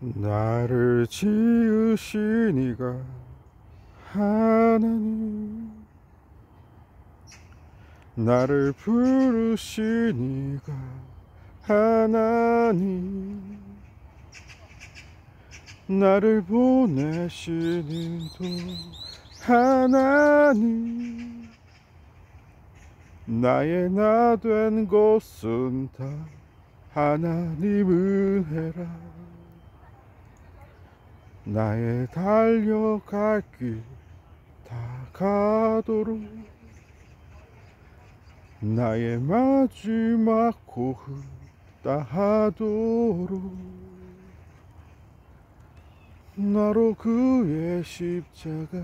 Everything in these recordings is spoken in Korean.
나를 지으시니가 하나님. 나를 부르시니가 하나님. 나를 보내시니도 하나님. 나의 나된 것은 다 하나님 은혜라 나의 달려갈 길 다 가도록 나의 마지막 고흡 다 하도록 나로 그의 십자가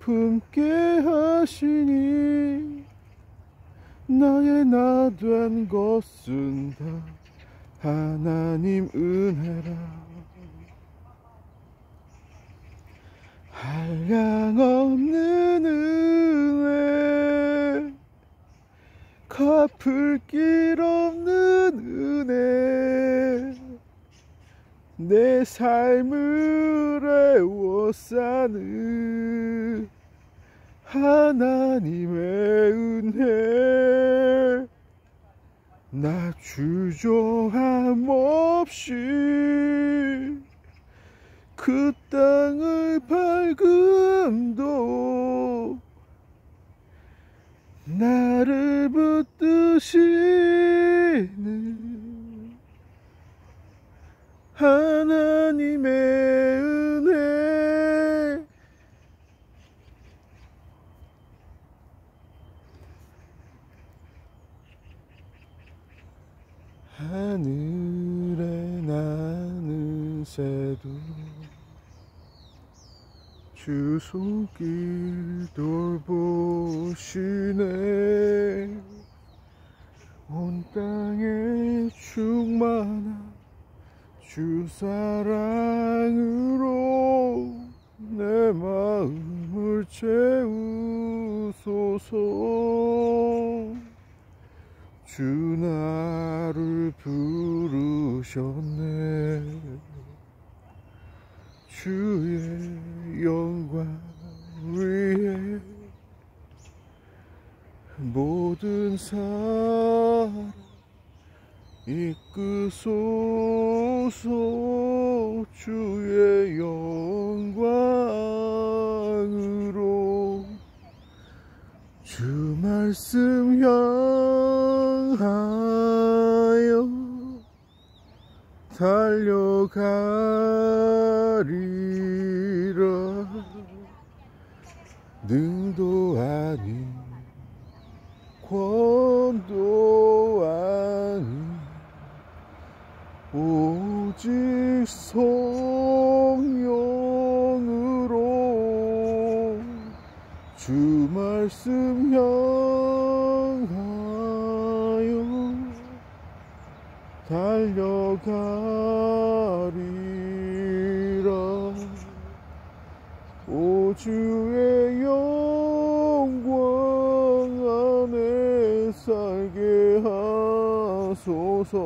품게 하시니 나의 나 된 것은 다 하나님 은혜라 한량 없는 은혜 갚을 길 없는 은혜 내 삶을 애워싸는 하나님의 은혜 나 주저함 없이 그 땅을 밝음도 나를 붙드시는 하나님의 은혜. 하늘에 나는 새도 주 손길 돌보시네. 온 땅에 충만한 주 사랑으로 내 마음을 채우소서. 주 나를 부르셨네. 주의 영광 위에 모든 사람 이끄소서 주의 영광으로 주 말씀 향 달려가리라. 능도 아닌 권도 아닌 오직 성령으로 주 말씀 향하여 달려가리라. 오 주의 영광 안에 살게 하소서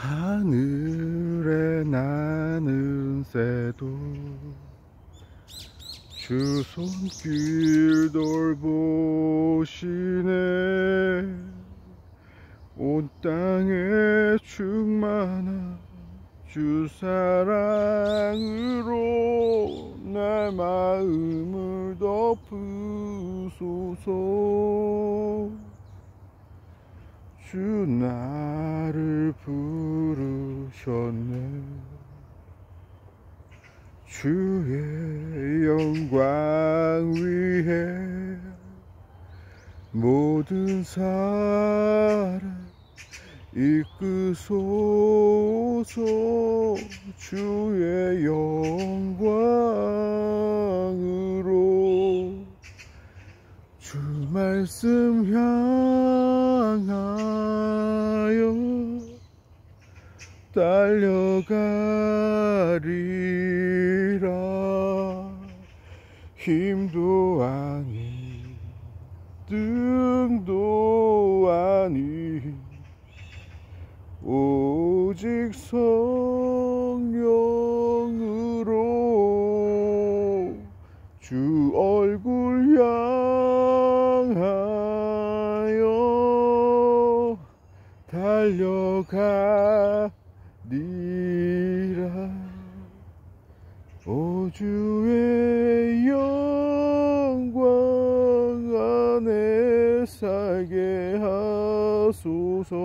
하늘에 나는 새도 주 손길 돌보시네. 온 땅에 충만한 주 사랑으로 내 마음을 덮으소서 주 나를 부르셨네. 주의 영광 위에 모든 사람 이끄소서. 주의 영광으로 주 말씀 달려가리라. 힘도 아니 등도 아니 오직 성령으로 주 얼굴 향하여 달려가 리라 오 주의 영광 안에 살게 하소서